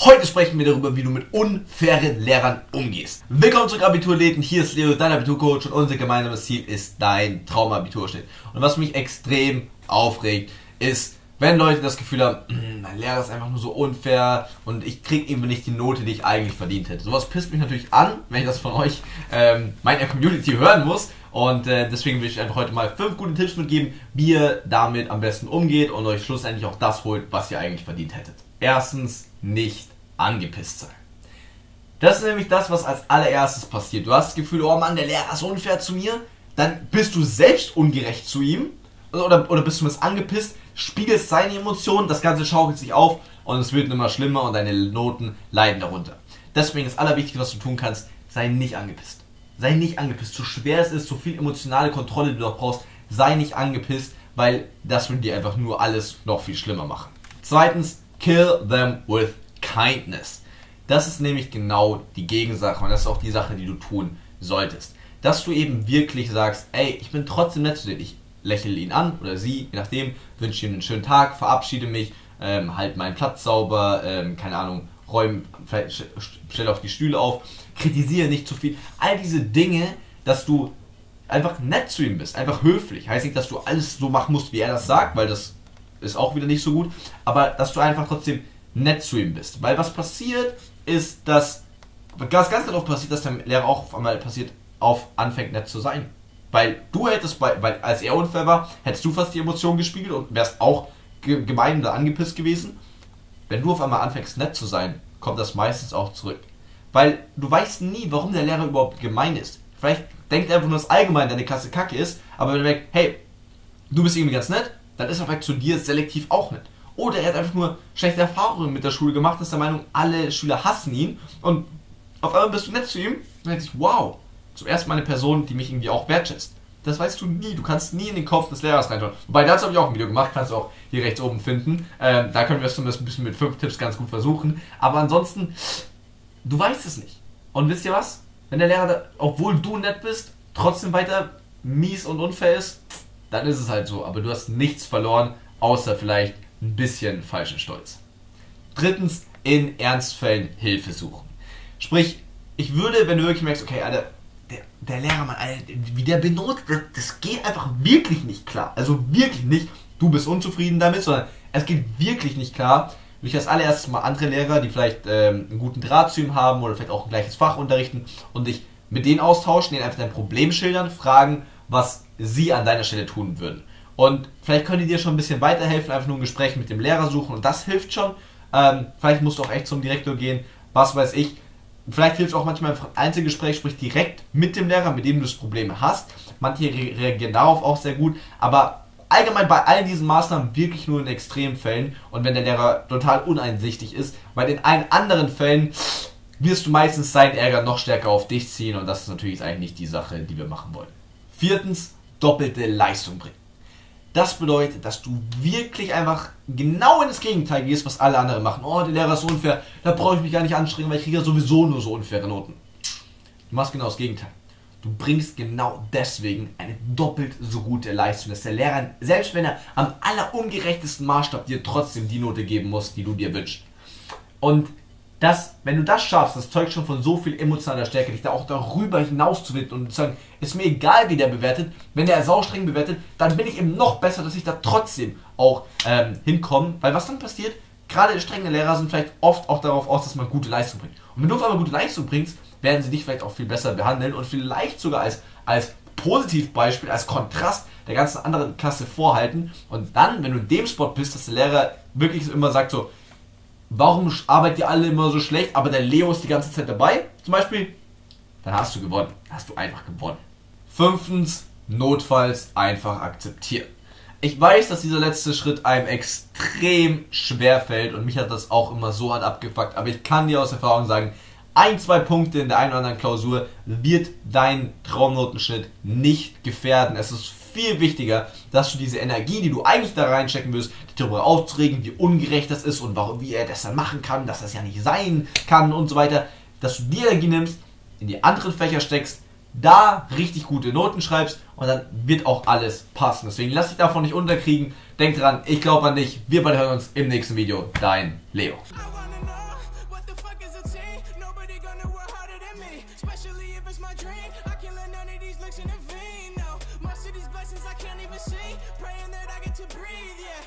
Heute sprechen wir darüber, wie du mit unfairen Lehrern umgehst. Willkommen zurück Abiturläden, hier ist Leo, dein Abiturcoach und unser gemeinsames Ziel ist dein Traumabiturschnitt. Und was mich extrem aufregt, ist, wenn Leute das Gefühl haben, hm, mein Lehrer ist einfach nur so unfair und ich krieg eben nicht die Note, die ich eigentlich verdient hätte. Sowas pisst mich natürlich an, wenn ich das von euch, ähm, meiner Community hören muss. Und äh, deswegen will ich einfach heute mal fünf gute Tipps mitgeben, wie ihr damit am besten umgeht und euch schlussendlich auch das holt, was ihr eigentlich verdient hättet. Erstens, nicht angepisst sein. Das ist nämlich das, was als allererstes passiert. Du hast das Gefühl, oh Mann, der Lehrer ist unfair zu mir. Dann bist du selbst ungerecht zu ihm. Oder, oder bist du mit angepisst, spiegelst seine Emotionen, das Ganze schaukelt sich auf und es wird immer schlimmer und deine Noten leiden darunter. Deswegen das Allerwichtigste, was du tun kannst, sei nicht angepisst. Sei nicht angepisst. So schwer es ist, so viel emotionale Kontrolle du noch brauchst, sei nicht angepisst, weil das würde dir einfach nur alles noch viel schlimmer machen. Zweitens, kill them with Kindness. Das ist nämlich genau die Gegensache und das ist auch die Sache, die du tun solltest. Dass du eben wirklich sagst, ey, ich bin trotzdem nett zu dir. Ich lächle ihn an oder sie, je nachdem, wünsche ihm einen schönen Tag, verabschiede mich, ähm, halt meinen Platz sauber, ähm, keine Ahnung, räume, stelle auch die Stühle auf, kritisiere nicht zu viel. All diese Dinge, dass du einfach nett zu ihm bist, einfach höflich. Heißt nicht, dass du alles so machen musst, wie er das sagt, weil das ist auch wieder nicht so gut, aber dass du einfach trotzdem nett zu ihm bist. Weil was passiert, ist, dass ganz, ganz, ganz oft passiert, dass der Lehrer auch auf einmal passiert, auf anfängt nett zu sein. Weil du hättest, bei, weil als er unfair war, hättest du fast die Emotionen gespiegelt und wärst auch gemein oder angepisst gewesen. Wenn du auf einmal anfängst nett zu sein, kommt das meistens auch zurück. Weil du weißt nie, warum der Lehrer überhaupt gemein ist. Vielleicht denkt er einfach nur, dass allgemein deine Klasse kacke ist, aber wenn du merkst, hey, du bist irgendwie ganz nett, dann ist er vielleicht zu dir selektiv auch nett. Oder er hat einfach nur schlechte Erfahrungen mit der Schule gemacht, ist der Meinung, alle Schüler hassen ihn. Und auf einmal bist du nett zu ihm und denkst sich, wow, zum ersten Mal eine Person, die mich irgendwie auch wertschätzt. Das weißt du nie. Du kannst nie in den Kopf des Lehrers reinschauen. Wobei, dazu habe ich auch ein Video gemacht, kannst du auch hier rechts oben finden. Ähm, da können wir es zumindest ein bisschen mit fünf Tipps ganz gut versuchen. Aber ansonsten, du weißt es nicht. Und wisst ihr was? Wenn der Lehrer, obwohl du nett bist, trotzdem weiter mies und unfair ist, dann ist es halt so. Aber du hast nichts verloren, außer vielleicht ein bisschen falschen Stolz. Drittens, in Ernstfällen Hilfe suchen. Sprich, ich würde, wenn du wirklich merkst, okay, Alter, der, der Lehrer, Mann, Alter, wie der benutzt, das, das geht einfach wirklich nicht klar. Also wirklich nicht, du bist unzufrieden damit, sondern es geht wirklich nicht klar. Will ich als allererstes mal andere Lehrer, die vielleicht ähm, einen guten Draht zu ihm haben oder vielleicht auch ein gleiches Fach unterrichten und dich mit denen austauschen, denen einfach dein Problem schildern, fragen, was sie an deiner Stelle tun würden. Und vielleicht können die dir schon ein bisschen weiterhelfen, einfach nur ein Gespräch mit dem Lehrer suchen und das hilft schon. Ähm, vielleicht musst du auch echt zum Direktor gehen, was weiß ich. Vielleicht hilft auch manchmal ein Einzelgespräch, sprich direkt mit dem Lehrer, mit dem du das Problem hast. Manche reagieren darauf auch sehr gut, aber allgemein bei all diesen Maßnahmen wirklich nur in Extremfällen und wenn der Lehrer total uneinsichtig ist, weil in allen anderen Fällen wirst du meistens seinen Ärger noch stärker auf dich ziehen und das ist natürlich eigentlich nicht die Sache, die wir machen wollen. Viertens, doppelte Leistung bringen. Das bedeutet, dass du wirklich einfach genau in das Gegenteil gehst, was alle anderen machen. Oh, der Lehrer ist so unfair, da brauche ich mich gar nicht anstrengen, weil ich kriege ja sowieso nur so unfaire Noten. Du machst genau das Gegenteil. Du bringst genau deswegen eine doppelt so gute Leistung, dass der Lehrer, selbst wenn er am allerungerechtesten Maßstab dir trotzdem die Note geben muss, die du dir wünschst. Und das, wenn du das schaffst, das zeugt schon von so viel emotionaler Stärke, dich da auch darüber hinaus zu winden und zu sagen, ist mir egal, wie der bewertet, wenn der saustreng bewertet, dann bin ich eben noch besser, dass ich da trotzdem auch ähm, hinkomme, weil was dann passiert, gerade strenge Lehrer sind vielleicht oft auch darauf aus, dass man gute Leistung bringt. Und wenn du auf einmal gute Leistung bringst, werden sie dich vielleicht auch viel besser behandeln und vielleicht sogar als, als Positivbeispiel, als Kontrast der ganzen anderen Klasse vorhalten. Und dann, wenn du in dem Spot bist, dass der Lehrer wirklich immer sagt so, warum arbeitet ihr alle immer so schlecht, aber der Leo ist die ganze Zeit dabei, zum Beispiel, dann hast du gewonnen. Hast du einfach gewonnen. Fünftens, notfalls einfach akzeptieren. Ich weiß, dass dieser letzte Schritt einem extrem schwer fällt und mich hat das auch immer so hart abgefuckt, aber ich kann dir aus Erfahrung sagen, ein, zwei Punkte in der einen oder anderen Klausur wird dein Traumnotenschnitt nicht gefährden. Es ist viel wichtiger, dass du diese Energie, die du eigentlich da reinstecken wirst, dich darüber aufzuregen, wie ungerecht das ist und warum, wie er das dann machen kann, dass das ja nicht sein kann und so weiter, dass du die Energie nimmst, in die anderen Fächer steckst, da richtig gute Noten schreibst und dann wird auch alles passen. Deswegen lass dich davon nicht unterkriegen. Denk dran, ich glaube an dich. Wir beide hören uns im nächsten Video. Dein Leo. especially if it's my dream. I can let none of these looks in the vein. Of city's blessings I can't even see. Praying that I get to breathe, yeah.